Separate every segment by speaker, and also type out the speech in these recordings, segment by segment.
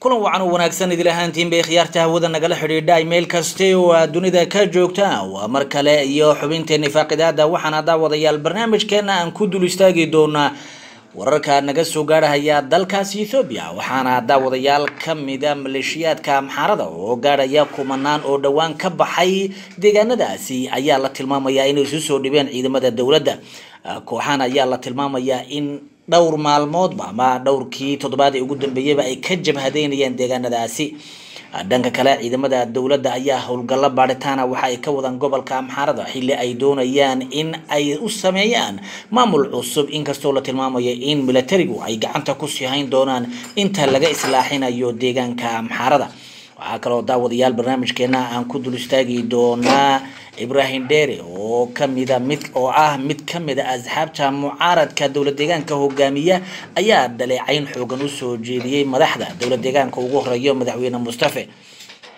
Speaker 1: kulan wacan oo wanaagsan idil ahaantiin bay khiyaarta hawada nagala xidhiidha. Meel kaste oo aad dunida ka joogtaan waa mar kale iyo xubinteeni faaqidaada waxaana daawadayaal barnaamijkeena aan ku dul istaagi doonaa wararka naga soo gaarhaya dalkaasi ethoobiya waxaana daawadayaal kamida maleeshiyaadka amxaarada oo gaadhaya kumanaan oo dhowaan ka baxay deegaanadaasi. Ayaa la tilmaamayaa inay isu soo dhibeen ciidamada dowladda. Kooxan ayaa la tilmaamayaa in dhowr maalmoodba ama dhowrkii toddobaad ee ugu dambeeyeyba ay ka jabhadeynayeen deegaanadaasi. Dhanka kale ciidamada dowladda ayaa howlgallo baadhitaana waxa ay ka wadaan gobolka amxaarada xilli ay doonayaan in ay u sameeyaan maamul cusub. Inkastoo la tilmaamayo in milatarigu ay gacanta ku sii hayn doonaan inta laga islaaxinayo deegaanka amxaarada waxaa kaloo daawadayaal barnaamijkeena aan ku dul istaagi doonaa ibrahim dheere oo kamida mid oo ah mid kamida asxaabta mucaaradka dowlad deegaanka hogaamiya ayaa dhaleecayn xoogan u soo jeediyey madaxda dowlad deegaanka ugu horeeyo madaxweyne mustafe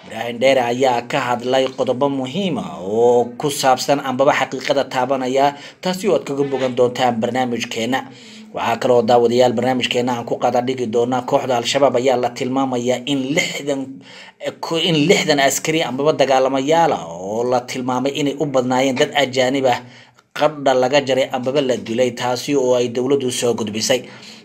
Speaker 1: ibrahim dheere ayaa ka hadlay qodobo muhiima oo ku saabsan ambaba xaqiiqada taabanaya taasi oo aad kaga bogan doontaan barnaamijkeena waxaa kaloo daawadayaal barnaamijkeena aan ku qada dhigi doonaa kooxda al-shabaab ayaa la tilmaamayaa in lixdan in lixdan askari ambaba dagaalamayaala oo la tilmaamay inay u badnaayeen dad ajaanib ah qadha laga jaray ambaba la dilay taasi oo ay dowladdu soo gudbisay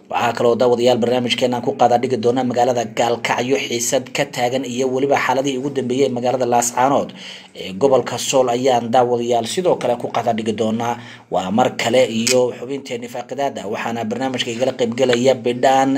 Speaker 1: waxaa kaloo daawadayaal barnaamijkeena aan ku qaada dhigi doonaa magaalada gaalkacyo xiisad ka taagan iyo weliba xaaladihii ugu dambeeyey magaalada laascaanood ee gobolka sool ayaan daawadayaal sidoo kale ku qaada dhigi doonaa waa mar kale iyo xubinteeni faaqidaada waxaana barnaamijka igala qaybgelaya bidhaan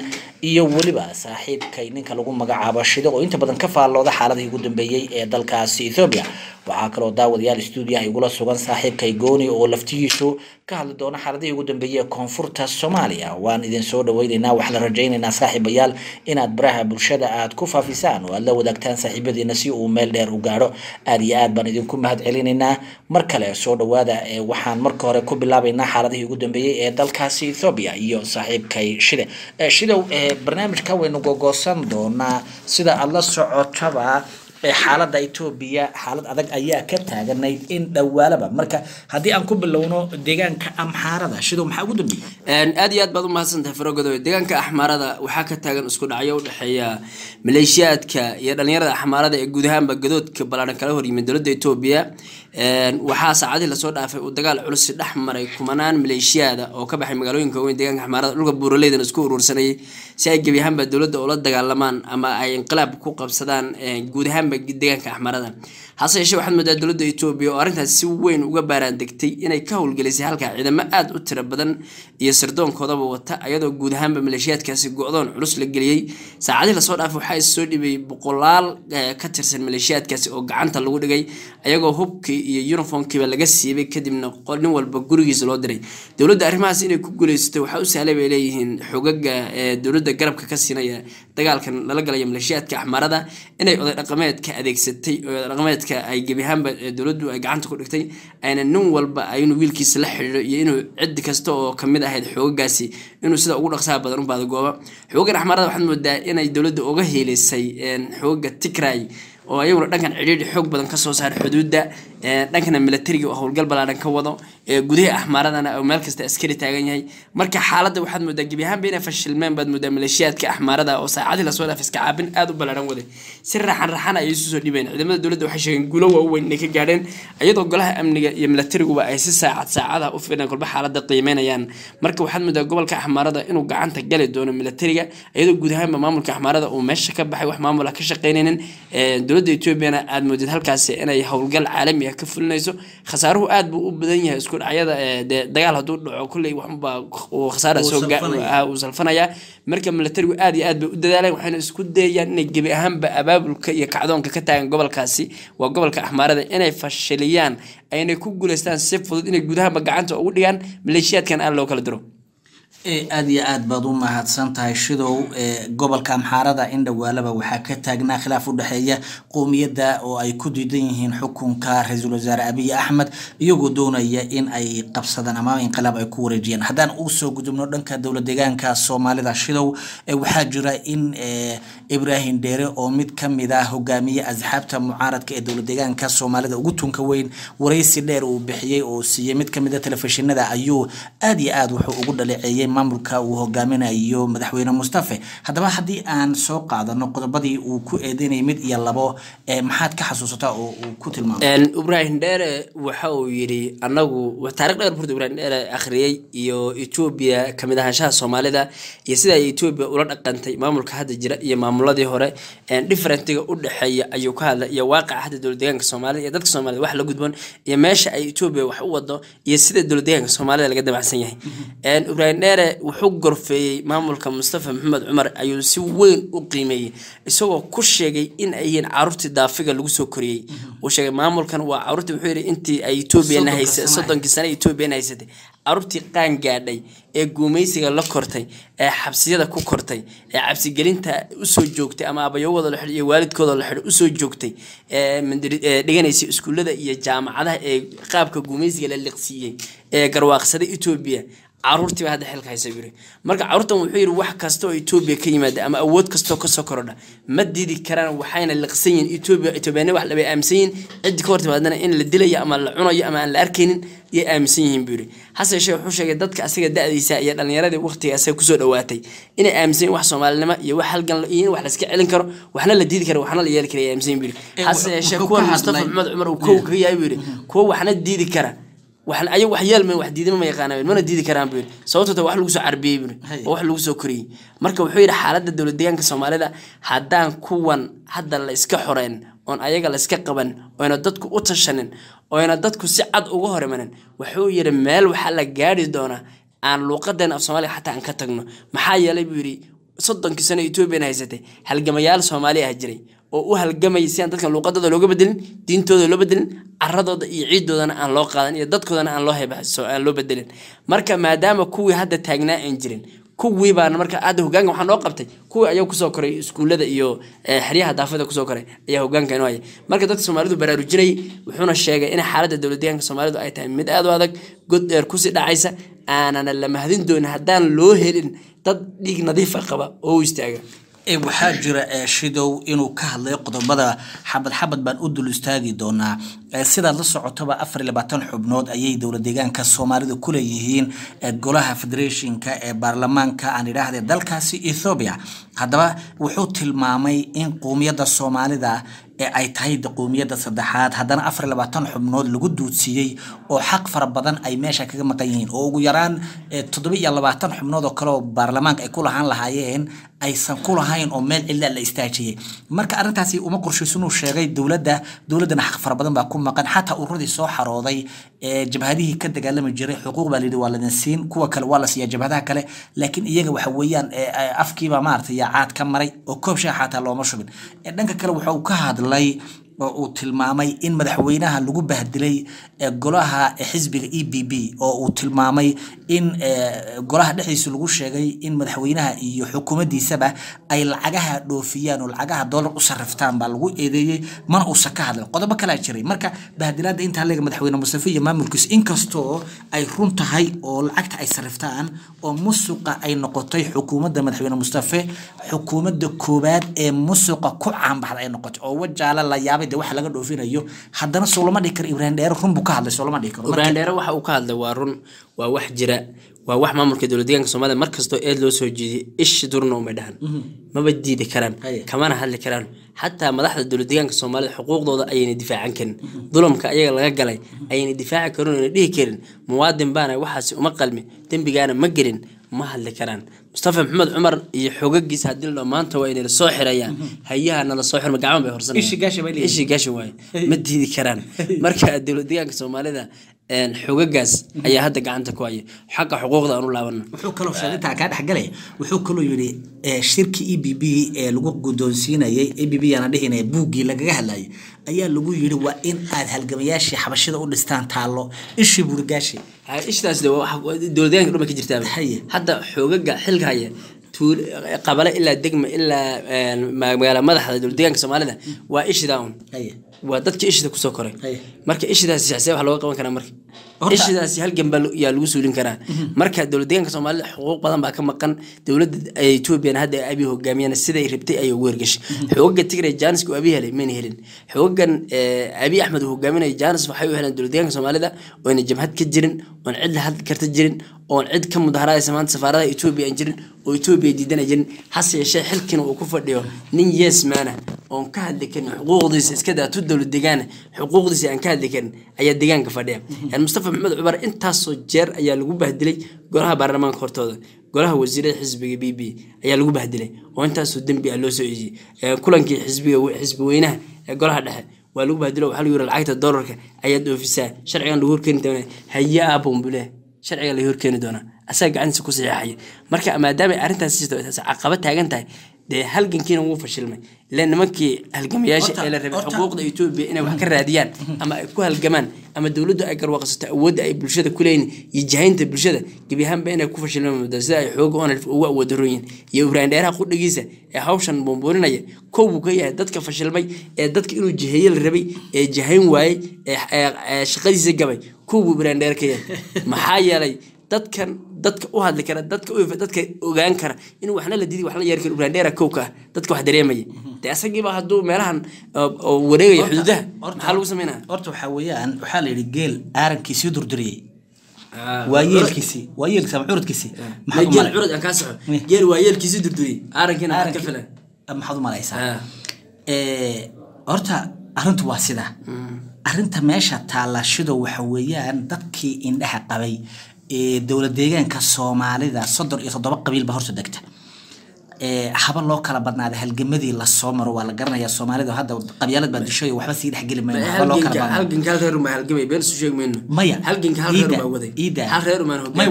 Speaker 1: iyo weliba saaxiibkay ninka lagu magacaabo shido oo inta badan ka faallooda xaaladihii ugu dambeeyey ee dalkaasi ethoobiya waxaa kaloo daawadayaal stuudiyaha igula sugan saaxiibkay gooni oo laftigiisu ka hadli doona xaaladihii ugu dambeeyey ee koonfurta soomaaliya. Waan idin soo dhaweyneynaa waxaan la rajayneynaa saaxiibayaal inaad baraha bulshada aad ku faafisaan oo aad la wadaagtaan saaxiibadiina si uu meel dheer u gaadho. Aada iyo aad baan idinku mahad celinaynaa. Mar kale soo dhawaada waxaan marka hore ku bilaabaynaa xaaladihii ugu dambeeyey ee dalkaasi ethoobiya iyo saaxiibkay shide shidow barnaamijka waynu gogoosan doonaa sida aada la socotaba xaalada etoobiya xaalad adag ayaa ka taaganayd in dhawaalaba marka haddii aan ku bilowno deegaanka amxaarada shidow maxaa ugu dambeeyey
Speaker 2: aad iyo aad baad umahadsantahay farogodow deegaanka axmaarada waxaa ka taagan isku dhacyo udhexeeya maleeshiyaadka iyo dhalinyarada axmaarada ee guud ahaanba gadoodka ballaaran kala horyimid dowladda etoobiya waxaa saacadihii la soo dhaafay uu dagaal culusi dhex maray kumanaan maleeshiyaada oo ka baxay magaalooyinka waaweyn deegaanka axmaarada dhulka buuraleydan isku uruursanayay si ay gebi ahaanba dowladda ula dagaalamaan ama ay inqilaab ku qabsadaan guud ahaanba deegaanka axmaarada hase yeeshee waxaad moodaa dowladda etoobiya oo arrintaas si weyn uga baaraan degtay inay ka howlgelisay halkaa ciidamo aada u tiro badan iyo sirdoonkoodaba wata ayadoo guud ahaanba maleeshiyaadkaasi go-doon culus la geliyey. Saacadihii la soo dhaafay waxaa issoo dhibay boqolaal ka tirsan maleeshiyaadkaasi oo gacanta lagu dhigay ayagoo hubkii iyo uniformkiiba laga siibay kadibna nin walba gurigiisa loo diray. Dowladda arrimahaas inay ku guuleysatay waxaa u sahlay bay leeyihiin xogaga dowladda garabka ka siinaya dagaalkan lala galaya maleeshiyaadka axmaarada inay oday dhaqameedka adeegsatay oday dhaqameedka ay gebi dowladdu ay gacanta ku dhigtay ayna nin walba inuu wiilkiisa la xidhiidho iyo inuu cid kasta oo ka mid ahayd xoogagaasi inuu sida ugu dhaqsaha badan u baada gooba xoogan axmaarada waxaad moodaa inay dowladda uga heelisay xooga tigray oo ayaguna dhankan cidhiidhi xoog badan ka soo saara xuduudda dhankana milatariga oo howlgal ballaaran ka wado gudaha axmaaradana oo meel kasta askari taagan yahay. Marka xaaladda waxaad moodaa gebi ahaanba inay fashilmeen baad moodaa maleeshiyaadka axmaarada oo saacadii la soo dhaaf iska caabin aada u ballaaran waday si raxan raxan ayay isu soo dhibeen. Ciidamada dowladda waxay sheegeen guulo waaweyn inay ka gaadheen iyadoo golaha amniga iyo milatariguba ay si saacad saacada u filan kolba xaaladda qiimeynayaan. Marka waxaad moodaa gobolka axmaarada inuu gacanta gali doono milatariga iyadoo guud ahaanba maamulka axmaarada uu meesha ka baxay wax maamul ah ka shaqeynaynin. Dowladda etoobiyana aada moodid halkaasi inay howlgal caalami ah ka fulinayso. Khasaaruhu aada buu u badan yahay isku dhacyada dee dagaal hadduu dhaco kulley waxba uu khasaara soo uu salfanayaa. Marka milatarigu aada iyo aad bay u dadaaleen waxayna isku dayayaan inay gebi ahaanba abaabulka iyo kacdoonka ka taagan gobolkaasi. Waa gobolka axmaarada. Inay fashiliyaan aynay ku guuleystaan si fudud inay gudahanba gacanta ugu dhigaan maleeshiyaadkan aan loo kala diro
Speaker 1: aada iyo aad baad u mahadsan tahay shidow gobolka amxaarada in dhawaalaba waxaa ka taagnaa khilaaf u dhexeeya qowmiyadda oo ay ku diidan yihiin xukunka ra'iisul wasaare abiy axmed iyagoo doonaya in ay qabsadaan ama inqilaab ay ku wareejiyaan. Haddaan u soo gudubno dhanka dowlad deegaanka soomaalida shidow waxaa jira in ibrahim dheere oo mid ka mid ah hogaamiye asxaabta mucaaradka ee dowlad deegaanka soomaalida ugu tunka weyn waraysi dheer uu bixiyey oo siiyey. Mid ka mid a telefishinada ayuu aada iyo aad wuxuu ugu dhaleeceeyey maamulka uu hogaaminayo madaxweyne mustafe haddaba haddii aan soo qaadano qodobadii uu ku eedeynayay mid iyo labo ee maxaad ka xasuusataa oo uu ku tilmaamay?
Speaker 2: Ibrahim dheere waxa uu yidhi anagu taarikh dheer burda ibrahim dheere akhriyey iyo etoobiya ka mid ahaanshaha soomaalida iyo sida ay etoobiya ula dhaqantay maamulka hadda jira iyo maamuladii hore differentiga u dhexeeya ayuu ka hadlay iyo waaqaca hadda dowlad deegaanka soomaalida iyo dadka soomaalida wax la gudboon iyo meesha ay etoobiya wax u wado iyo sida dowlad deegaanka soomaalida laga damacsan yahay. Ibrahim dheere wuxuu gorfeeyey maamulka mustafa maxamed cumar ayuu si weyn u qiimeeyey isagoo ku sheegay in ay yihiin caruurtii daafiga lagu soo koriyey. Uu sheegay maamulkan waa caruurtii wuxuu yidhi intii ay etoobiyana haysa soddonkii sane. etoobiyana haysatay caruurtii qaan gaadhay ee guumaysiga la kortay ee xabsiyada ku kortay ee cabsigelinta u soo joogtay ama abayowooda la xidho iyo waalidkooda la xidho u soo joogtay ee dhiganaysa iskuullada iyo jaamacadaha ee qaabka guumaysiga la liqsiiyey ee garwaaqsaday etoobiya caruurtiiba hadda xilka haysa yiri marka caruurtan wuxuu yidhi wax kasta oo etoobiya ka yimaada ama awood kastoo ka soo korodha ma diidi karaan waxayna liqsan yihiin etoobiya etoobiyaana wax labay aaminsan yihiin ciddi ka hortimaadana in la dilayo ama la cunayo ama aan la arkaynin yay aaminsan yihiin buu yidhi. Hase yeeshee wuxuu sheegay dadka asiga da-diisa iyo dhalinyaradii waqtiga asaga ku soo dhawaatay inay aaminsan yihiin wax soomaalinimo iyo wax halgan iyo in wax la iska celin karo waxna la diidi karo waxna la yeeli kara ay aaminsan yihiin buu yidhi. Hase yeeshee kuwan mustafa maxamed cumar uu kow kaga yahay buu yidhi kuwa waxna diidi kara waxna ayagu wax diidima ma yaqaanaan mana diidi karaan buu yidhi. Sababtoo wax lagu soo carbiyey buu yidhi oo wax lagu soo koriyey. Marka wuxuu yidhi xaaladda dowlad deegaanka soomaalida haddaan kuwan hadda la iska xoreyn oon ayaga la iska qaban oyna dadku u tashanin oyna dadku si cad uga hor imanin wuxuu yidhi meel waxaa la gaadhi doonaa aan luuqadeena af soomaaliga xataa aan ka tagno. Maxaa yeelay buu yidhi soddonkii sano etoobiyana haysatay halgamayaal soomaali ah jiray oo u halgamayay si aan dadkan luuqadooda looga bedelin diintooda loo bedelin caradooda iyo ciidoodana aan loo qaadan iyo dadkoodana aan loo hebaso aan loo bedelin marka maadaama kuwii hadda taagnaa aan jirin kuwii baan marka hadda hogaanka waxaa noo qabtay kuwii ayaa ku soo koray iskuullada iyo xeryaha daafada ku soo koray ayaa hogaanka inoo haya marka dadka soomaalidu baraarujinayay wuxuuna sheegay in xaaladda dowlad deegaanka soomaalidu ay tahay mid aad u adag god dheer ku sii dhacaysa aanana la mahadin doonin haddaan loo helin dad dhiig nadiifa qaba oo u istaaga
Speaker 1: waxaa jira shidow inuu ka hadlay qodobada xabad xabad baan u dul istaagi doonaa. Sidaad la socotaba afar labaatan xubnood ayay dowlad deegaanka soomaalida ku leeyihiin golaha federationka ee baarlamaanka aan idhaahde dalkaasi ethoobia haddaba wuxuu tilmaamay in qowmiyadda soomaalida ee ay tahay qowmiyadda saddexaad. Haddana afar labaatan xubnood lagu duudsiiyey oo xaq fara badan ay meesha kaga maqan yihiin. Oo ugu yaraan toddoba iyo labaatan xubnood oo kale oo baarlamaanka ay ku lahaan lahaayeen aysan ku lahayn oo meel cilla la istaajiyey. Marka arrintaasi uma qorshaysanuu sheegay dowladda dowladdana xaq fara badan baa ku maqan. Xataa ururadii soo xarooday ee jabhadihii ka dagaalami jiray. Xuquuq baa layidhi waa ladan siin kuwa kale waa la siiyaa jabhadaha kale. Laakiin iyaga waxa weeyaan afkiiba maaragtay yaa caad ka maray oo koob shaa xataa looma shubin. Dhanka kale waxa uu ka hadlay उहाँहरूलाई oo uu tilmaamay in madaxweynaha lagu bahdilay golaha xisbiga e b b oo uu tilmaamay in golaha dhexdiisa lagu sheegay in madaxweynaha iyo xukuumaddiisaba ay lacagaha dhoofiyaan oo lacagaha doolar u sarriftaan baa lagu eedeeyey mana uusan ka hadlin. Qodobo kalaa jiray. Marka bahdilaada intaa leega madaxweyne mustafe iyo maamulkiis inkastoo ay run tahay oo lacagta ay sarriftaan oo musuqa ay noqotay xukuumadda madaxweyne mustafe xukuumadda koowaad ee musuqa ku caanbaxda ay noqotay oo wajaala la yaabay de waxa laga dhoofinayo haddana soo lama dhihi karo ibrahim dheere run buu ka hadlay soo lama dhihi karo.
Speaker 2: Ibrahim dheere waxa uu ka hadlay waa run waa wax jira waa wax maamulka dowlad deegaanka soomaalida mar eed loo soo jeediyay ishi durna dhahan. Maba diidi karaan kamana hadli karaan. Xataa madaxda dowlad deegaanka soomaalida xuquuqdooda ayayna difaacan karin. Dulamka ayaga laga galay ayayna difaaci karin oyna dhihi karin. Muwaadin baana waxaasi uma qalmi dembigaana ma gelin ma hadli karaan. Mustafa maxamed cumar iyo xogagiisa haddii la maanta waa inay soo xirayaan. Hayaha nala soo xirma gacman bay horsanayaan. Gaasha waaye ma diidi karaan. Marka dowlad deegaanka soomaalida xogagaas ayaa hadda gacanta ku haya xagga xuquuqda aan u laabana
Speaker 1: wuxuu kaloo sheegay intaa kaa dhexgalay wuxuu kaloo yidhi shirki e b b ee lagu guddoonsiinayay e b b yaana dhihinaya buuggii lagaga hadlayay. Ayaa lagu yidhi waa in aad halgamayaashii xabashida u dhistaan taallo. Ishii buurigaashi
Speaker 2: ishtaas dowlad deegaanka dhuma ka jirtaa hadda xoogaga xilka haya qabale ilaa degma ilaa magaala madaxda dowlad deegaanka soomaalida waa ishidaa un waa dadka ishida ku soo koray. Marka ishidaas see wax looga qaban karaa marka ishidaasi lo- yaa lagu suulin karaa. Marka dowlad deegaanka soomaalida xuquuq badan baa ka maqan. Dowladda ethoobiana hadda abi hogaamiyana siday rabtay ayay ugu hergashay xogaga tigray jaanisku abi helay mayna helin. Xogagan abi axmed uu hogaaminaya jaanis waxay u heleen dowlad deegaanka soomaalida oona jamhad ka jirin oon cid la hadli karta jirin oon cid ka mudaharaysa maanta safaaradaha etoobiya aan jirin oo etoobiya diidana jirin. Hase yeeshee xilkina uu ku fadhiyo nin yes maana oon ka hadli karin xuquuqdiisa iska daa tu dowlad deegaana xuquuqdiisa aan ka hadli karin ayaa deegaanka fadhiya. Yani mustafa maxamed cumar intaasoo jeer ayaa lagu bahdilay golaha baarlamaanka hortooda. Golaha wasiirada xisbiga b b ayaa lagu bahdilay oo intaasoo dembi ah loo soo eejiyey Ee, kulankii xisbiga xisbi weynaha ee golaha dhexe waa lagu bahdilo waxaa lagu yiri lacagta doolarka ayaad oofisaa sharcigan lagu horkeeni doonaa haye aabon bule. Sharciga laga horkeeni doonaa. Asaga gacantiisa ku saxeexaya marka maadaama arrintaas jirto caqabad taagan tahay dee halgankiina wuu fashilmay. Ila nimankii halgamayaasha ee la rabay xuquuqda etoobiya inay wax ka raadiyaan ama ay ku halgamaan ama dowladdu ay garwaaqsato awoodda ay bulshada ku leeyihiin iyo jahaynta bulshada gebi ahaanba inay ku fashilmaan muddo sida ay xooga onalf ugu awoodarooyin iyo ibraahim dheeraha qudhigiisa ee hawshan buunbuuninaya kow buu ka yahay dadka fashilmay ee dadka inuu jiheeye la rabay ee jahayn waayey ee shaqadiisa gabay kow buu ibraahim dheer ka yahay. Maxaa yeelay dadkan dadka u hadli kara dadka u dadka ogaan kara in waxna la didi waxna la yeeri karo ibraahim dheera kow ka ah dadka wax dareemaya. Dee asagiiba hadduu meelahan oo- oo wareegaya xuduudaha maxaa lagu sameynaya
Speaker 1: horta waxaa weeyaan waxaa la yidhi geel aarankiisii durduriyey waa yeelkiisii waa yeelkiisi ama curadkiisii u
Speaker 2: geel curad aan kaa soxo
Speaker 1: Eh.
Speaker 2: geel waa durduriyey aarankiina maxaad ka filan.
Speaker 1: Maxaad u malaysaa.
Speaker 2: Ah.
Speaker 1: Eh, horta arrintu waa sida arrinta meesha taalla shido waxa weeyaan dadkii indhaha qabay dowlad deegaanka soomaalida soddon iyo toddoba qabiil ba horta degta. Haba loo kala badnaaday halgamadii la soo maro waa la garanayaa soomaalida hadda qabyaalad baa dishoy waxba sii dhexgeli haba loo kala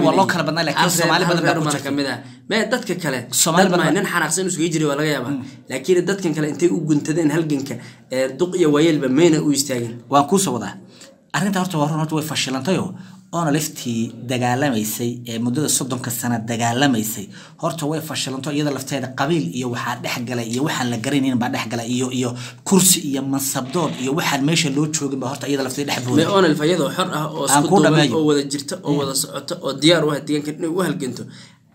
Speaker 1: waa loo badnaa, laakiin Soomaali badan baa ka
Speaker 2: mid ah. Dadka kale nin xanaaqsan isugu jiray waa laga yaabaa. Laakiin dadkan kale intay u guntadeen halganka duq iyo waayeelba mayna u istaagin.
Speaker 1: Waan kuusoo wadaa. Arrinta horta waa run horta way fashilantayoo oona liftii dagaalamaysay ee muddada soddonka sano dagaalamaysay horta way fashilanto iyada lafteeda qabiil iyo waxaa dhex galay iyo waxaan la garanayn baa dhex galay iyo iyo kursi iyo mansabdoon iyo waxaan meesha loo joogin baa horta iyada lafteeda dhex
Speaker 2: me
Speaker 1: booday
Speaker 2: onelf iyadoo xor ah oo isku
Speaker 1: ku
Speaker 2: duuban oo wada jirta oo wada socota oo diyaar u ah deegaanka inay u halganto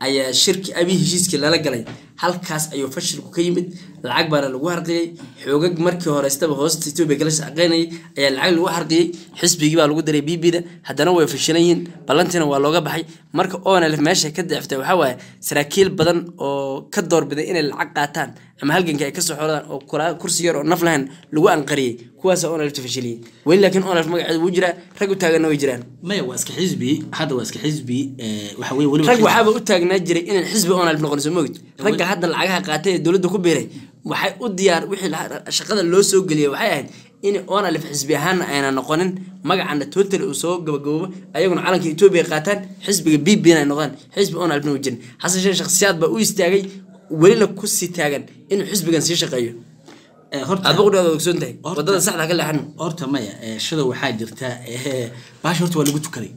Speaker 2: ayaa shirki abii heshiiskii lala galay. Halkaas ayuu fashilku ka yimid lacag baana lagu harqiyey xoogag markii horeystaba hoosta etoobiya kala shaqeynayay ayaa lacag lagu harqiyey. Xisbigii baa lagu daray bbda haddana way fashilan yihiin ballantiina waa looga baxay. Marka onelf meesha ka deeftay waxaa waaye saraakiil badan oo ka doorbiday inay lacag qaataan ama halganka ay ka soo xoradaan oo kursi yar oo naf lahayn lagu anqariyey kuwaasa onelfta fashiliyey weli laakiin onelf magaceeda wuu jiraa rag u taaganna way jiraan.
Speaker 1: Maya waa iska xisbi hadda waa iska xisbi eh, waxa weye weliba
Speaker 2: rag
Speaker 1: xisbi-
Speaker 2: waxaaba u taagnaa jiray inaan xisbi onalf noqonayso mogid ragga hadda lacagaha qaatay ee dowladda ku biiray waxay u diyaar wixii shaqada loo soo geliyay waxay ahayd in onalf xisbi ahaana ayna noqonin magacana total uu soo gabagaboobo ayaguna calanka etoobiya qaataan xisbiga b b ay noqdaan xisbi onalfna u jirin. Xasan sheekh shakhsiyaad baa u istaagay welina ku sii taagan inuu xisbigan sii shaqeeyo.
Speaker 1: Eh,
Speaker 2: tahay.
Speaker 1: Horta-
Speaker 2: waddada saxda ka leexan.
Speaker 1: horta maya eh, shadow waxaa jirta eh, baasha horta waa lagu tukaday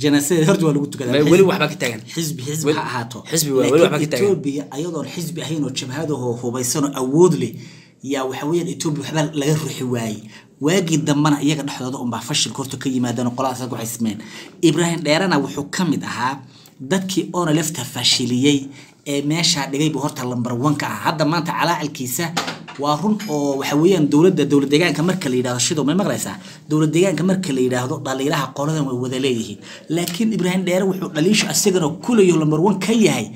Speaker 1: janaasada horta waa lagu tukaday
Speaker 2: weli waxbaa ka taagan.
Speaker 1: Xisbi xisbi ha ahaato.
Speaker 2: xisbi waa, weli waxba ka
Speaker 1: laakiin
Speaker 2: taagan.
Speaker 1: etoobiya ayadoon xisbi ahayn oo jabhadahoo hubaysanoo awood leh yaa waxa weeyaan etoobiya waxbaa laga ruxi waayey. Waagii dambana iyaga dhexdooda unbaa fashilka horta ka yimaadeen oo qoladaas waxay sameen ibraahim dheerana wuxuu ka mid ahaa dadkii oona lefta fashiliyey ee meeshaa dhigay buu horta lambar one ka ah. Hadda maanta calaacalkiisa waa run oo waxa weeyaan dowladda dowlad deegaanka marka la yidhahdo shidow may maqlaysaa? Dowlad deegaanka marka la yidhaahdo dhaliilaha qoladan way wada leeyihiin. Laakiin ibraahim dheere wuxuu dhaliisha asagana kulayo lambar one ka yahay.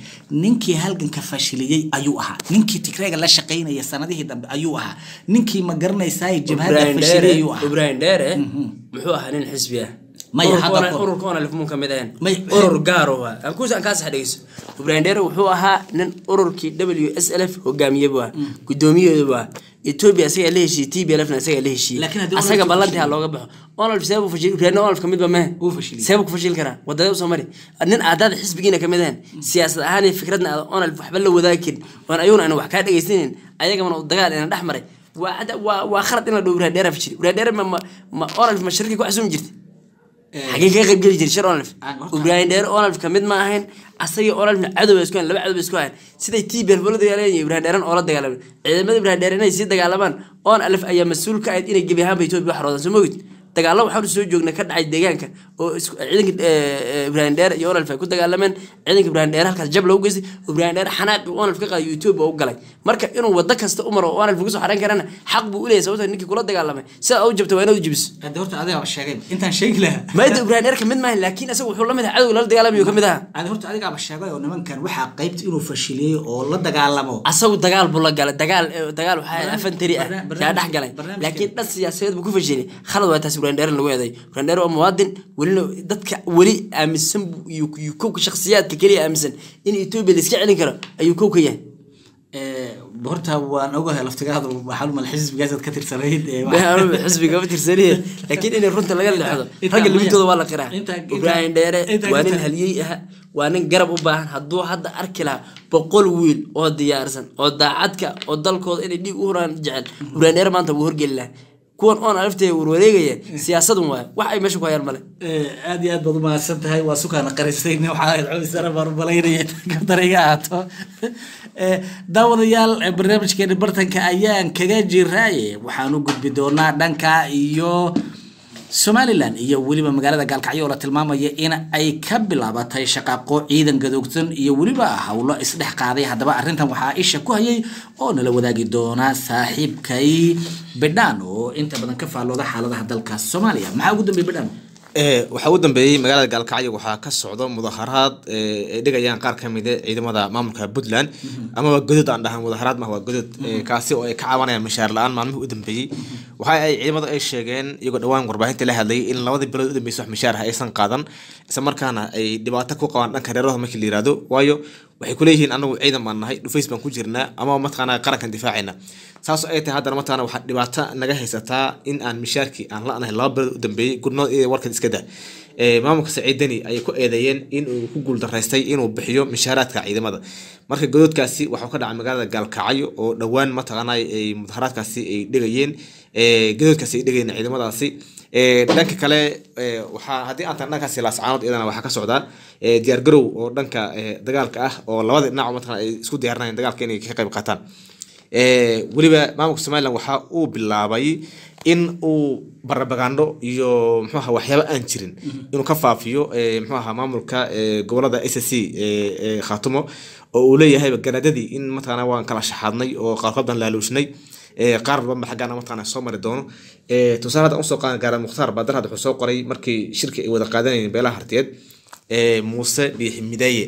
Speaker 1: Ninkii halganka fashiliyey ayuu ahaa. Ninkii tigreega la shaqaynaya sanadihii dambe ayuu ahaa. Ninkii ma garanaysaa jabhada
Speaker 2: ibrahim
Speaker 1: fashiliyey
Speaker 2: dheere
Speaker 1: ayuu ahaa.
Speaker 2: Ibrahim dheere muxuu ahaa nin xisbi ah
Speaker 1: Maya,
Speaker 2: Ururka
Speaker 1: hadda
Speaker 2: ona-
Speaker 1: kor-
Speaker 2: ururka onalf muu ka mid ahayn
Speaker 1: Maya,
Speaker 2: urur gaaro waa. Aan kuus aan kaa sax dhegeyso ibrahim dheere wuxuu ahaa nin ururkii w s l f hogaamiye buu ahaa. Guddoomiyeedu buu ahaa. Etoobiya asagaa la heshiiyey t b l fna asagaa la heshiiyey. Asaga ballantii ha looga baxo. Onalf seebuu fashil onalf ka mid
Speaker 1: ba fashiliyey.
Speaker 2: seebuu ku fashili karaa. Wadada u soo mari nin aadaada xisbigiina ka mid ahayn siyaasad ahaan iyo fikradna aad onalf waxba la wadaagi karin oon ayuuna aan wax kaa dhegeysanin ayagamana uu dagaal ina dhex maray. Waa khalad in la dhow fashili ibrahim dheere ma ma- ma shirkii ku xasuumi jirtay xagee kaga qayb geli jiray shir onalf
Speaker 1: Ah, horta-
Speaker 2: ibrahim dheere onalf ka mid ma ahayn. Asagii onalfna cadow bay isku hayn laba cadow bay isku hayn siday t bel la dagaalamay ibrahim dheeren oo la dagaalamay ciidamada ibrahim dheere inay sii dagaalamaan on alf ayaa mas'uul ka ahayd inay gebi ahaanba etoobiya wax roodaan soo mogid dagaalo waxaanu soo joognay ka dhacay deegaanka oo ciidanka eh, eh, ibrahim dheer iyo onalf ay ku dagaalameen. Ciidanka ibrahim dheer halkaas jab lagu geystay. Ibrahim dheer xanaaq onalf ka qaaday etoobiya u galay. Marka inuu wado kasta u maro oo onalf ku soo xaran karana xaq buu u leeyahay sababtoo ninkii kula dagaalamay. Sidaa u jabta waa inaad u jibiso
Speaker 1: hadda horta adiga sheegay intaan sheegi lahaa.
Speaker 2: Mayda ibrahim dheer ka mid maaha laakiin isaga wuxuu la mid cadowga lala dagaalamayo ka mid ahaa.
Speaker 1: Adi horta adigaaba sheegay oo nimankan waxaa qaybta inuu fashiliyey oo la dagaalamo.
Speaker 2: Asagu dagaal buu la galay dagaal eh, dagaal waxaa afantari ah kaa dhex galay. laakiin dhan siyaasadeed buu ku fashilay khalad waa taas ibrahim dheer lagu eeday. Ibrahim dheer waa muwaadin. Welina dadka weli aaminsan kowka shakhsiyaadka keliya aaminsan. In etoobiya la iska celin karo ayuu kow ka yahay.
Speaker 1: Horta waan ogahay laftigaadu waxaalumal xisbigaasaad ka tirsanayd
Speaker 2: xisbiga ma tirsaniye laakiin in runta laga
Speaker 1: inta-
Speaker 2: ragga limitooda waa la qiraa. ibrahim dheere waa nin haliyey ah waa nin garab u baahan. Hadduu hadda arki lahaa boqol wiil oo diyaarsan oo daacadka oo dalkooda inay dhiig u huraan jecel ibrahim dheere maanta wuu horgeli lahaa kuwan oon alafteeda warwareegaya siyaasadun waay wax ay meesha ku hayaan male
Speaker 1: Eh, aad iyo aad baad umahadsan tahay waa sukaana qarisay nin waxaa codisana baan iga ahaato Eh, daawadayaal eh, barnaamijkeeni bartanka ayaan kaga jiraaye waxaan u gudbi doonaa dhanka iyo somalilan iyo weliba magaalada gaalkacyo oo la tilmaamaya in ay ka bilaabatay shaqaaqo ciidan gadoogsan iyo weliba howlo isdhex qaaday. Haddaba arrintan waxaa isha ku hayay oo nala wadaagi doona saaxiibkay bidhaan oo inta badan ka faallooda xaaladaha dalka soomaaliya. Maxaa ugu dambeeyay bidhaan
Speaker 3: Eh, waxaa ugu dambeeyey magaalada gaalkacyo waxaa ka socdo mudaharaad eh, ay dhigayaan qaar ka mid a ciidamada maamulka puntland. Amaba godod aan dhahan mudaharaad mah waa godod eh, kaasi oo ay ka cabanayaan mishaar la'aan maalmihii u dambeeyey waxa ay ciidamadu ay sheegeen iyagoo dhowaan warbaahinta la hadlayay in labadii bilood u dambeysay wax mishaar ah aysan qaadan isla markaana ay dhibaato ku qabaan dhanka reerahooda markii la yihahdo waayo waxay kuleeyihiin anagu ciidan baan nahay dhufays baan ku jirnaa ama mataqaana qarankan difaacayna. Saas ay tahay haddana mataqaana waxaa dhibaato naga haysataa in aan mishaarkii aan la-nahay laba bilood u dambeeyey gudnood iyo warkan iska Eh, maamulka saciidani ayay ku eedeeyeen in uu ku guuldaraystay inuu bixiyo mishaaraadka ciidamada. Marka godoodkaasi waxuu ka dhacay magaalada gaalkacyo oo dhowaan mataqaana ay mudaharaadkaasi ay dhigayeen Eh, gadoodkaasi ay dhigayeen ciidamadaasi dhanka kale eh, waxaa haddii aan tan dhankaasi laascaanood iyadana waxaa ka socdaa eh, diyaargarow oo dhanka eh, dagaalka ah oo labada dhinac mataqaana ay isku diyaarinayaan dagaalka inay ka qayb qaataan. Eh, weliba maamulka somalilan waxa uu bilaabay in uu barabagando iyo muxuu aha waxyaabo aan jirin inuu ka faafiyo eh, muxuu aha maamulka eh, gobollada s c ee khaatumo oo uu leeyahay ganaadadii in mataqaana waan kala shaxaadnay oo qaarkood baan laaluushnay Eh, qaar badan ba xaggaana mataqaana soo mari doono. Eh, tusaale hadda u soo qaadan gaara mukhtaar baadar hadda wuxuu soo qoray markii shirki ay wada qaadanayeen beelaha hartiyeed. Eh, muuse biixi mideeye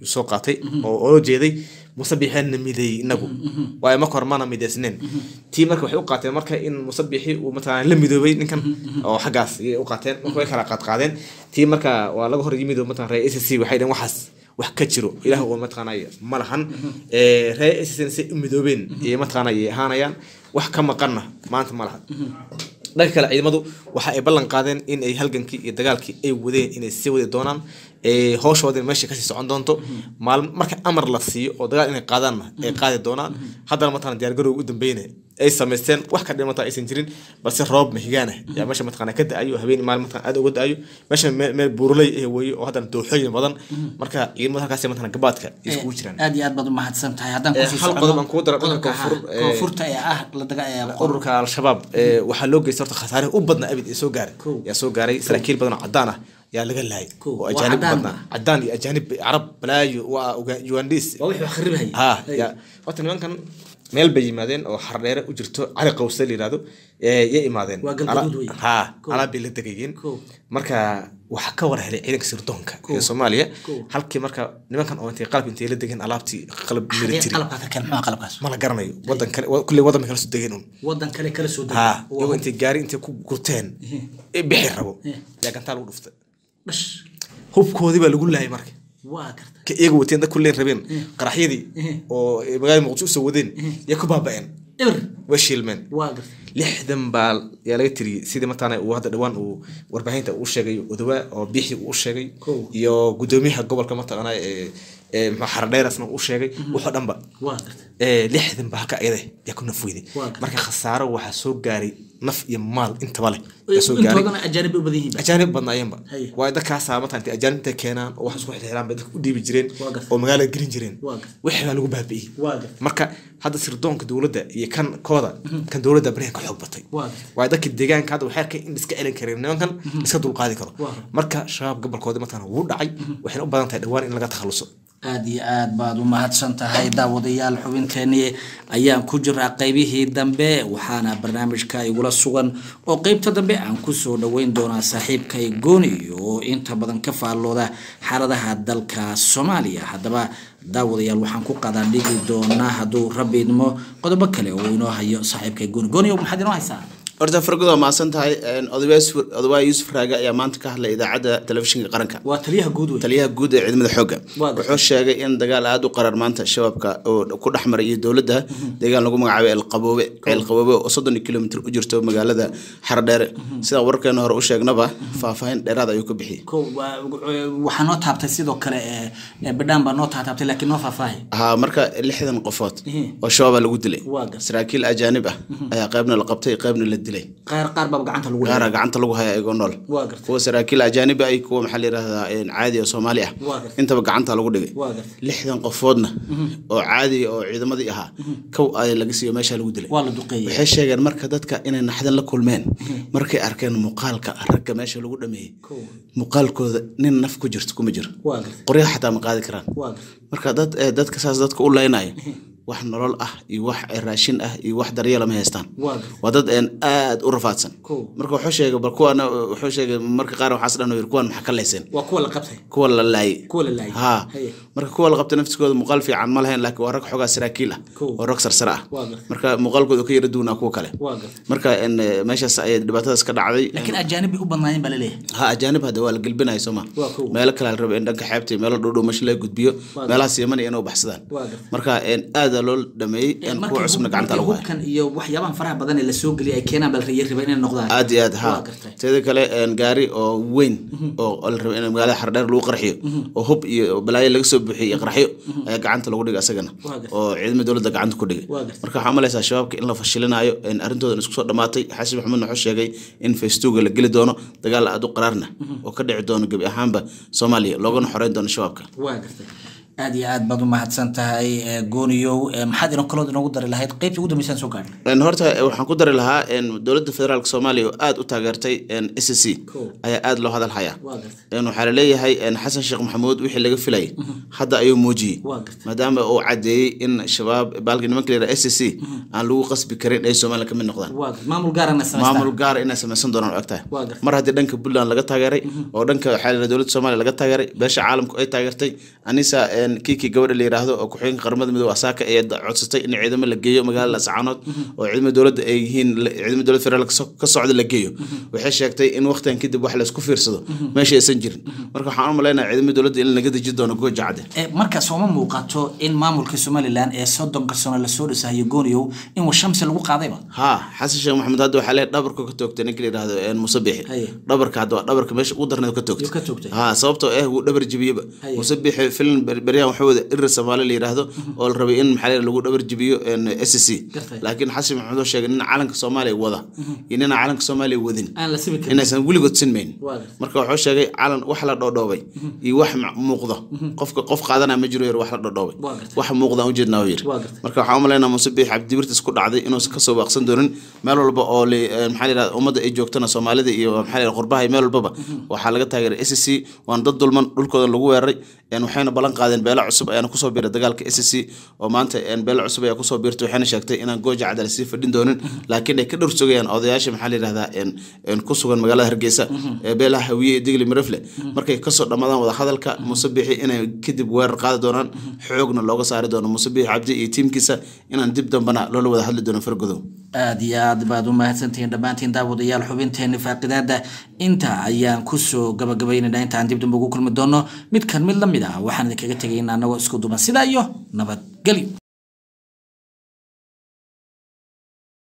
Speaker 3: yuu soo qaatay oo oo jeeday muuse biixina mideeyey inagu. Waayo marka hore maana mideysneen tii marka waxay u qaateen marka in muuse uu mataqaana la midoobay ninkan oo xaggaas ayay u qaateen marka way kala qaadqaadeen tii marka waa laga hor yimid oo mataqana reer s c waxay dhaheen waxaas wax ka jiro. Ilaah oo mataqaanay ma lahan Eh, reer s c say u midoobeen ahaanayaan wax ka maqanna maanta ma dhanka kale ciidamadu waxa ay ballan qaadeen in ay halgankii iyo dagaalkii ay wadeen inay sii wadi doonaan. Ee howshoodina meesha ka sii socon doonto. Marka amar la siiyo oo dagaal inay qaadaanna ay qaadi doonaan. Haddana mataqana diyaargarow u dambeyna ay samaysteen wax ka dhimata aysan jirin balse roob mahigaana yaa meesha mataqana ka da'ayo habeen maalin mataqana aad uga da'ayo. Meesha meel buuraley eh weeye oo haddana dooxooyin badan marka ciidamada halkaasi mataqana gabaadka iskugu jiraan.
Speaker 1: aad iyo aad baad umahadsan tahay. Haddaan
Speaker 3: Eh,
Speaker 1: ku
Speaker 3: sii
Speaker 1: hal
Speaker 3: qodob aan kugu koonfur,
Speaker 1: ha-
Speaker 3: eh,
Speaker 1: koonfurta ee ah la daga
Speaker 3: ururka al-shabaab waxaa loo geystay horta khasaare u badna abid ee soo gaaray. Yaa soo gaaray saraakiil badan oo cadaan ah yaa laga
Speaker 1: Kow.
Speaker 3: oo ajaanib badnaa.
Speaker 1: ba?
Speaker 3: cadaan iyo ajaanib carab balaayo waa Uga- ugandis
Speaker 1: kharibahaya
Speaker 3: ha horta nimankan meel bay yimaadeen oo xardheere u jirto cali qawse la yihahdo ee, yay imaadeen.
Speaker 1: Waa galgaduud wey.
Speaker 3: ha
Speaker 1: Kow.
Speaker 3: alaab bay la degayeen. Marka waxaa ka war helay ciidanka sirdoonka ee soomaaliya halkii marka nimankan oo intay qalab intay la degeen alaabtii qalab military. ma la garanayo. Wadan kale kulley wadan bay kala soo degeen un
Speaker 1: wadan kale kala soo
Speaker 3: ha
Speaker 1: degay
Speaker 3: iyagoo intay gaari intay ku gurteen ee bixi rabo. Yaa gantaa lagu dhuftay. Hubkoodii baa lagu laayay marka ka iyaga wateen dad kulleen rabeen qaraxyadii oo ay magaalada muqdisho u soo wadeen yaa ku baaba'een? Shiilmeen.
Speaker 1: Waa karta.
Speaker 3: Lixdan baa yaa laga tiriyey sidii mataqaana uu hadda dhawaan uu warbaahinta uu sheegay odowa oo bixi uu sheegay iyo gudoomiyaha gobolka mataqaana ee ee, muxuu xaradheerasna u sheegay dhanba.
Speaker 1: Waa gartay
Speaker 3: ee, lixdan ba halka ayada yaa ku nafweyday marka khasaaro waxaa soo gaaray naf iyo maal intaba leh.
Speaker 1: Ajaanib
Speaker 3: waayo dadkaasaa ajaanibta keenaan oo wax isku xirxiraan bay dadka u dhiibi jireen oo magaalada gelin jireen. Wixii baa lagu baabi'iyey. Marka hadda sirdoonka dowladda iyo kan kooda kan dowladda bariga ka xoog batay waayo dadka deegaanka hadda waxay arkay in iska celin kareen nimankan iska dulqaadi karo. Marka shabaab gobolkooda matana wuu dhacay. Waxayna u badan tahay dhawaan in laga takhaluso
Speaker 1: aada iyo aad baad u mahadsan tahay. Daawadayaal xubinteenii ayaan ku jiraa qeybihii dambe waxaana barnaamijka igula sugan oo qeybta dambe aan ku soo dhaweyn doonaa saaxiibkay gooni oo inta badan ka faallooda xaaladaha dalka soomaaliya. Haddaba daawadayaal waxaan ku qadaan dhigi doonaa hadduu rabbi idmo qodobo kale oo inoo hayo saaxiibkay gooni. Gooni maxaad inoo haysaa
Speaker 4: horta fargood waa mahadsan tahay odawaa yuusuf raage ayaa maanta ka hadlay idaacadda telefishinka qaranka.
Speaker 1: Waa taliyaha guud
Speaker 4: taliyaha guud ee ciidamada xoogga. Wuxuu sheegay in dagaal aada u qarar maanta shabaabka oo ku dhex maray iyo dowladda. Deegaan lagu magacaabay elqaboobe ceelqaboobe oo soddon kilomitr u jirto magaalada xaradheere sidaan wararkeena hore u sheegnaba faahfaahin dheeraad ayuu ka bixiyey.
Speaker 1: Waxaa noo taabtay sidoo kale ee- ee bidhaan baa noo taataabtay laakiin noo faahfaahay
Speaker 4: haa marka lixdan qofood oo shabaaba lagu dilay. Saraakiil ajaanib ah ayaa qaybna la qabtay qaybna la dilay
Speaker 1: qaar qaar gacanta lagu
Speaker 4: haya iyagoo nool. Kuwa saraakiil ajaanib ah iyo kuwa maxaa la yidhahdaa een, caadi oo soomaali ah. Intaba gacanta lagu dhigay. Lixdan qofoodna oo caadi oo ciidamadii ahaa kow ay laga siiyo meesha lagu dilay. Waxay sheegeen marka dadka inay naxdin la kulmeen. Markay arkeen muuqaalka ragga meesha lagu dhameeyey muuqaalkooda nin naf ku jirto kuma jiro. Qoryaha xataa ma qaadi karaan. Marka dad dadka saas dadka u leynaya wax nolol ah iyo wax raashin ah iyo wax daryeel ma haystaan.
Speaker 1: Waa
Speaker 4: dad. Een aad u rafaadsan. Marka wuxuu sheegay bal kuwana wuxuu sheegay marka qaar waxaas dhan yiri kuwan maxaa ka leyseen
Speaker 1: waa kuwa la qabtay.
Speaker 4: Kuwa la laayay.
Speaker 1: Kuwa la laayay.
Speaker 4: Ha marka kuwa la qabtay naftiskooda muuqaal fiican ma lahayn laakiin waa rag xoogaa saraakiil ah. Oo rag sarsare ah. Marka muuqaalkooda ka yara duunaa kuwa kale. Marka een, meeshaas ayay dhibaatadaas ka dhacday.
Speaker 1: Laakiin ajaanib bay u badnaayeen baa la leeyahay
Speaker 4: ha ajaanib hadda waa la gelbinaya sooma meelo kale la raba in dhanka xeebta meelo dhowdhow meesha laga gudbiyo meelahaas yemanaya inay u baxsadaan. Marka een, aada loo dhameeyey kuwa cusubna
Speaker 1: hub-
Speaker 4: gacanta lagu haya
Speaker 1: hubkan iyo waxyaabahan faraha badan ee la soo geliyay ay keenaan rabaa inay noqdaan.
Speaker 4: Aad iyo aad ha. Teeda kale gaari oo weyn oo la raba in magaalada xardheer lagu qarxiyo oo hub iyo balaayo laga soo buuxiyey iyo qarxiyo ayaa gacanta lagu dhigay asagana oo ciidamada dowladda gacanta ku dhigay. Marka waxaa malaysaa shabaabka in la fashilinayo een, arrintoodan isku soo dhamaatay. Xasan maxamed wuxuu sheegay in facebooka la geli doono dagaal aad u qaraarna oo ka dhici doono gebi ahaanba soomaaliya loogana xoreyn doono shabaabka
Speaker 1: aad iyo aad baad u mahadsan tahay ee, gooniyow ee, maxaad ino kalood inoogu dari lahayd? Qaybtii ugu dambeysaan soo gaadhay
Speaker 4: Een, horta eh, waxaan ku dari lahaa dowladda federaalk soomaaliya oo aad u taageertay s c. Ayaa aad loo hadal hayaa.
Speaker 1: Waa gartay.
Speaker 4: Een, waxaa la leeyahay xasan sheekh maxamuud wixii laga filayay. Hadda ayuu muujiyey. Maadaama uu cadeeyey in shabaab baalka nimanka la s c aan lagu qasbi karin ay soomaaliya ka mid noqdaan.
Speaker 1: Maamul
Speaker 4: gaar inay samaysan doonaan ogtahay mar haddii dhanka puntland laga taageeray oo dhanka waxaa dowladda soomaaliya laga taageeray beesha caalamku ay taageertay anisa kiikii gabadha la yidhaahdo oo ku-xigeenka qaramada midoobe asaaka ee codsatay in ciidamo la geeyo magaalada lascaanood oo ciidamada dowladda ay yihiin ciidamada dowladda federaalk ka socda la geeyo. Waxay sheegtay in waqtigan kadib wax laysku fiirsado meesha aysan jirin. Marka waxaan u maleynayaa ciidamada dowladda in laga deji doono gooja cadde
Speaker 1: Ee, marka sooma muuqato in maamulka somalilan ee soddonka sano la soo dhisayo gooniyow in washamsi lagu qaadayba
Speaker 4: haa xasan sheekh maxamed hadda waxaa leeyahay dhabarka ka toogtay ninka la yidhaahdo een, muuse biixi dhabarka hadda waa dhabarka meesha ugu darneed ka toogtay. Haa sababtoo ah wuu dhabar jibiyeba
Speaker 1: Haye.
Speaker 4: muuse biixi filan beryahan waxaa wada irir soomaali la yidhaahdo oo la rabay in maxaa lagu dhabar jibiyo s c. Laakiin xasan maxamed wuxuu sheegay nin calanka soomaaliya wada. Iyo nina calanka soomaaliya wadin. Inaysan weligood sinmayn marka wuxuu sheegay calan wax la dhoodhoobay iyo wax ma- muuqdo. Qofka qof qaadanaa ma jiro yar wax la dhoodhoobay. Wax muuqdaan ujeednaa uu yiri. Marka waxaan u malaynaa muuse biix cabdibirtis ku dhacday inuusan ka soo waaqsan doonin meel walba oo maxaa la yidhahda ummadda ay joogtana soomaalida iyo maxaa la yidhahda qurbaha iyo meel walbaba waxaa laga taageeray s c waana dad dulman dhulkooda lagu weeraray waxayna ballan qaadeen beela cusub ayaana ku soo biiray dagaalka s c oo maanta een, beela cusub ayaa ku soo biirtay waxayna sheegtay inaan gooja cadal sii fadhin doonin laakiin ay ka dhowr sugayaan odayaasha maxaa la yidhahdaa een, een, ku sugan magaalada hargeysa ee beelaha hawiye iyo digli mirafle. Markay ka soo dhammaadaan wada hadalka muuse inay kadib weerar qaadi doonaan xoogna looga saari doono muuse cabdi iyo tiimkiisa inaan dib dambana loola wada hadli doono fargodow.
Speaker 1: Aad iyo aad baad u mahadsantihiin dhammaantiin daawadayaal xubinteeni faaqidaada inta ayaan ku soo gabagabaynaynaa intaan dib dambe ugu kulmi doono. Midkan mid la mid ah waxaan idinkaga tegaynaa anagoo isku duban sidaa iyo nabadgelyo